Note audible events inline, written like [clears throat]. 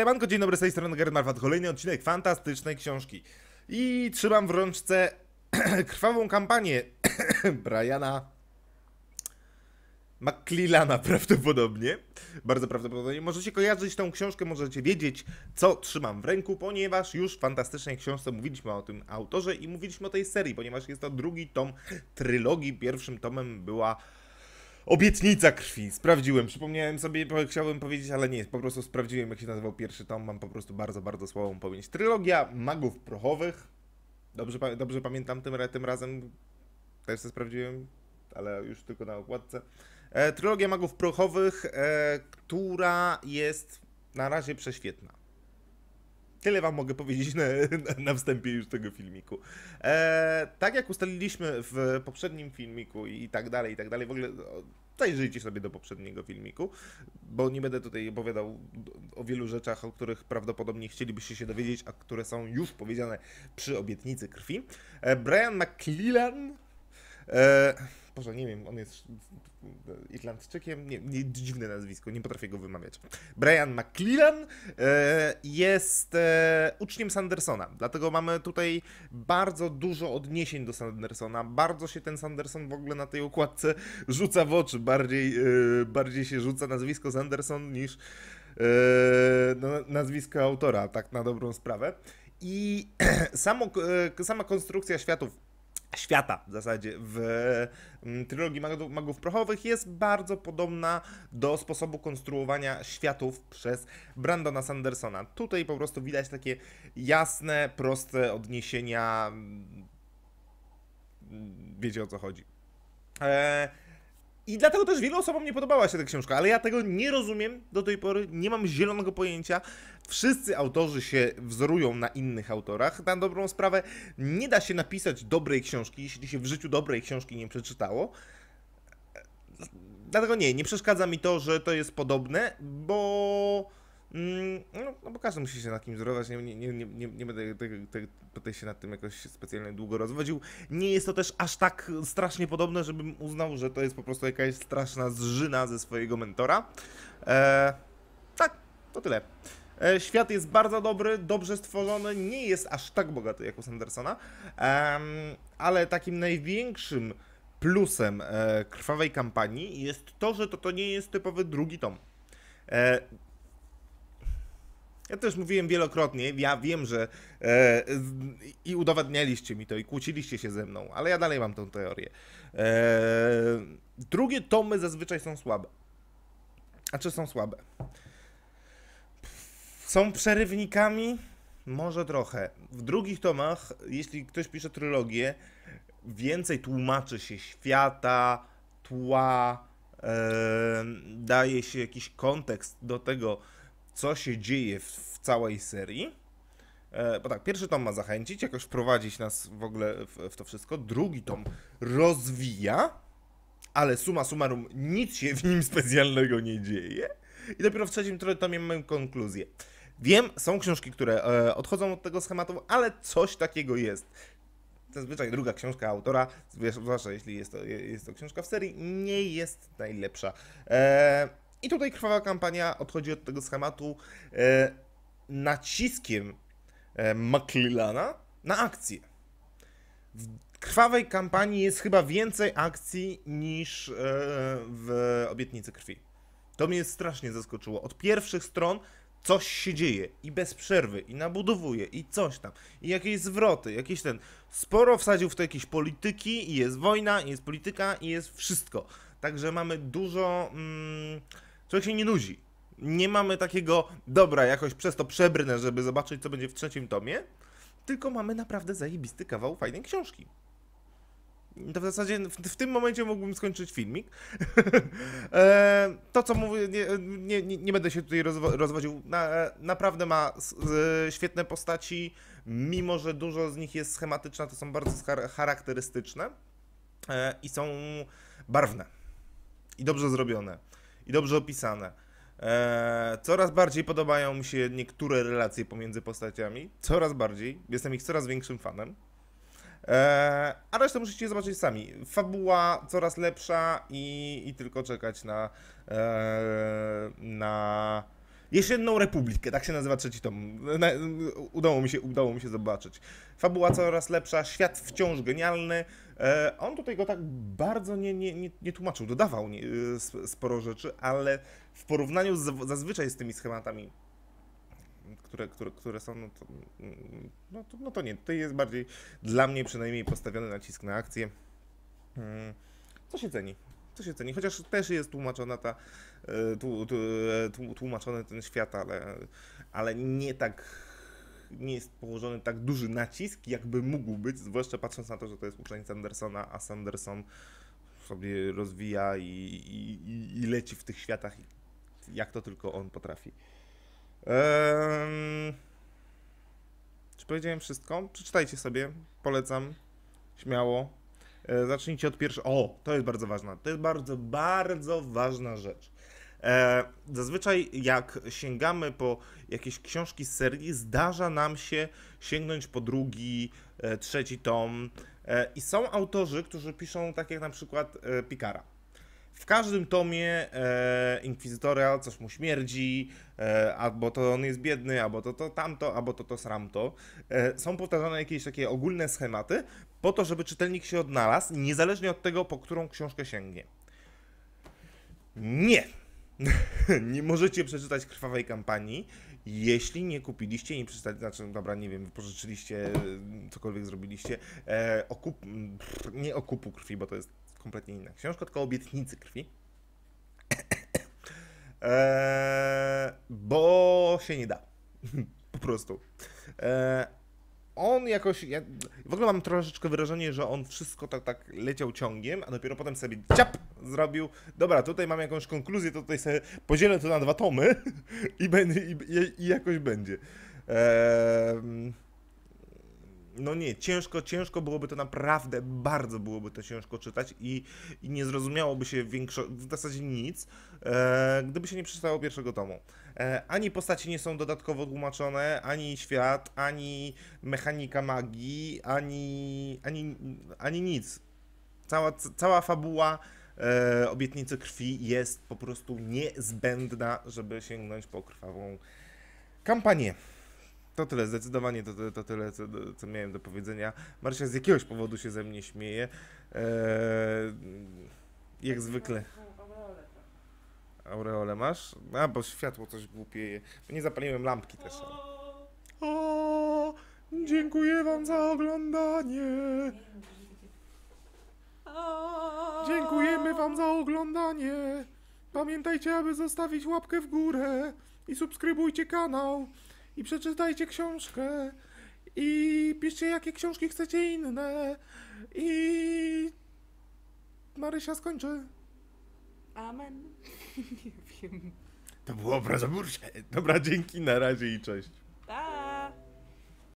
Siemanko, dzień dobry, z tej strony Gary Marfat. Kolejny odcinek fantastycznej książki. I trzymam w rączce [clears throat] krwawą kampanię [clears throat] Briana McClellana prawdopodobnie. Bardzo prawdopodobnie. Możecie kojarzyć tą książkę, możecie wiedzieć, co trzymam w ręku, ponieważ już w fantastycznej książce mówiliśmy o tym autorze i mówiliśmy o tej serii, ponieważ jest to drugi tom trylogii. Pierwszym tomem była Obietnica krwi. Sprawdziłem, przypomniałem sobie, bo chciałem powiedzieć, ale nie, po prostu sprawdziłem, jak się nazywał pierwszy tom. Mam po prostu bardzo, bardzo słabą pamięć. Trylogia magów prochowych. Dobrze, dobrze pamiętam tym, tym razem. Też to sprawdziłem, ale już tylko na okładce. E, trylogia magów prochowych, e, która jest na razie prześwietna. Tyle wam mogę powiedzieć na, na, wstępie już tego filmiku. E, tak jak ustaliliśmy w poprzednim filmiku i tak dalej, i tak dalej, w ogóle zajrzyjcie sobie do poprzedniego filmiku, bo nie będę tutaj opowiadał o wielu rzeczach, o których prawdopodobnie chcielibyście się dowiedzieć, a które są już powiedziane przy obietnicy krwi. E, Brian McClellan E, Boże, nie wiem, on jest Irlandczykiem, nie, nie, dziwne nazwisko, nie potrafię go wymawiać. Brian McClellan e, jest e, uczniem Sandersona, dlatego mamy tutaj bardzo dużo odniesień do Sandersona. Bardzo się ten Sanderson w ogóle na tej okładce rzuca w oczy, bardziej, e, bardziej się rzuca nazwisko Sanderson niż no, nazwisko autora, tak na dobrą sprawę. I [clears throat] samo, e, sama konstrukcja światów świata w zasadzie w mm, trylogii magów, prochowych jest bardzo podobna do sposobu konstruowania światów przez Brandona Sandersona. Tutaj po prostu widać takie jasne, proste odniesienia. mm, Wiecie o co chodzi. Eee, i dlatego też wielu osobom nie podobała się ta książka, ale ja tego nie rozumiem do tej pory, nie mam zielonego pojęcia. Wszyscy autorzy się wzorują na innych autorach. Na dobrą sprawę nie da się napisać dobrej książki, jeśli się w życiu dobrej książki nie przeczytało. Dlatego nie, nie przeszkadza mi to, że to jest podobne, bo. Mm, No, no bo każdy musi się na kimś wzorować, nie, nie, nie, nie, nie będę tego, tego, tutaj się nad tym jakoś specjalnie długo rozwodził. Nie jest to też aż tak strasznie podobne, żebym uznał, że to jest po prostu jakaś straszna zżyna ze swojego mentora. E, tak, to tyle. E, Świat jest bardzo dobry, dobrze stworzony, nie jest aż tak bogaty jak u Sandersona, ale takim największym plusem e, krwawej kampanii jest to, że to, to nie jest typowy drugi tom. Ja też mówiłem wielokrotnie, ja wiem, że e, i udowadnialiście mi to i kłóciliście się ze mną, ale ja dalej mam tą teorię. E, drugie tomy zazwyczaj są słabe. A czy są słabe? Są przerywnikami? Może trochę. W drugich tomach, jeśli ktoś pisze trylogię, więcej tłumaczy się świata, tła, e, daje się jakiś kontekst do tego, co się dzieje w, w całej serii. E, bo tak, pierwszy tom ma zachęcić, jakoś wprowadzić nas w ogóle w, w to wszystko. Drugi tom rozwija, ale suma summarum nic się w nim specjalnego nie dzieje. I dopiero w trzecim tomie mamy konkluzję. Wiem, są książki, które e, odchodzą od tego schematu, ale coś takiego jest. Zazwyczaj druga książka autora, zwłaszcza jeśli jest to, jest to książka w serii, nie jest najlepsza. E, I tutaj krwawa kampania odchodzi od tego schematu e, naciskiem e, McClellana na akcję. W krwawej kampanii jest chyba więcej akcji niż e, w Obietnicy Krwi. To mnie strasznie zaskoczyło. Od pierwszych stron coś się dzieje i bez przerwy, i nabudowuje, i coś tam, i jakieś zwroty, jakieś ten. Sporo wsadził w to jakieś polityki, i jest wojna, i jest polityka, i jest wszystko. Także mamy dużo. Mm, człowiek się nie nudzi. Nie mamy takiego, dobra, jakoś przez to przebrnę, żeby zobaczyć, co będzie w trzecim tomie, tylko mamy naprawdę zajebisty kawał fajnej książki. To w zasadzie w, w tym momencie mógłbym skończyć filmik. [laughs] e, to, co mówię, nie, nie, nie, będę się tutaj rozwo- rozwodził. Na, naprawdę ma świetne postaci, mimo że dużo z nich jest schematyczne, to są bardzo char- charakterystyczne e, i są barwne. I dobrze zrobione. I dobrze opisane. E, coraz bardziej podobają mi się niektóre relacje pomiędzy postaciami. Coraz bardziej. Jestem ich coraz większym fanem. E, a resztę musicie zobaczyć sami. Fabuła coraz lepsza i, i tylko czekać na, e, na Jesienną Republikę, tak się nazywa trzeci tom. Udało, mi się, udało mi się zobaczyć. Fabuła coraz lepsza, świat wciąż genialny. E, on tutaj go tak bardzo nie, nie, nie, nie tłumaczył, dodawał e, sp- sporo rzeczy, ale w porównaniu z, zazwyczaj z tymi schematami, które, które, które są, no to, no, to, no to nie. Tutaj jest bardziej, dla mnie przynajmniej, postawiony nacisk na akcję. Mm, Co się ceni? Co się ceni? Chociaż też jest tłumaczona ta, e, e, tłumaczony ten świat, ale, ale nie tak, nie jest położony tak duży nacisk, jakby mógł być, zwłaszcza patrząc na to, że to jest uczeń Sandersona, a Sanderson sobie rozwija i, i, i- leci w tych światach, jak to tylko on potrafi. Czy powiedziałem wszystko? Przeczytajcie sobie, polecam, śmiało. E, zacznijcie od pierwszego. O, to jest bardzo ważne. To jest bardzo, bardzo ważna rzecz. E, zazwyczaj, jak sięgamy po jakieś książki z serii, zdarza nam się sięgnąć po drugi, e, trzeci tom. E, I są autorzy, którzy piszą tak jak na przykład e, Pikara. W każdym tomie e, coś mu śmierdzi, e, albo to on jest biedny, albo to to tamto, albo to to sramto. E, są powtarzane jakieś takie ogólne schematy, po to, żeby czytelnik się odnalazł, niezależnie od tego, po którą książkę sięgnie. Nie! [laughs] nie możecie przeczytać krwawej kampanii, jeśli nie kupiliście i przeczytali, znaczy, dobra, nie wiem, pożyczyliście, cokolwiek zrobiliście, e, okup, pff, nie okupu krwi, bo to jest kompletnie inna książka, tylko obietnicy krwi. [coughs] e, bo się nie da. [laughs] po prostu. E, on jakoś. Ja, w ogóle mam troszeczkę wrażenie, że on wszystko tak, tak leciał ciągiem, a dopiero potem sobie ciap zrobił. Dobra, tutaj mam jakąś konkluzję, to tutaj sobie podzielę to na dwa tomy [laughs] i, będzie, i, i, i jakoś będzie. Ehm, no nie, ciężko, ciężko byłoby to naprawdę, bardzo byłoby to ciężko czytać i, i nie zrozumiałoby się większo- w zasadzie nic, e, gdyby się nie przeczytało pierwszego tomu. E, ani postaci nie są dodatkowo tłumaczone, ani świat, ani mechanika magii, ani, ani, ani nic. Cała, cała fabuła e, obietnicy krwi jest po prostu niezbędna, żeby sięgnąć po krwawą kampanię. To tyle, zdecydowanie to, to, to tyle, co, co miałem do powiedzenia. Marcia z jakiegoś powodu się ze mnie śmieje. Eee, jak zwykle. Aureole masz? A, bo światło coś głupieje. Nie zapaliłem lampki też. O, dziękuję wam za oglądanie. Dziękujemy wam za oglądanie. Pamiętajcie, aby zostawić łapkę w górę i subskrybujcie kanał i przeczytajcie książkę i piszcie jakie książki chcecie inne i Marysia skończy. Amen. [laughs] Nie wiem. To było obrazoburcze. Dobra, dzięki, na razie i cześć.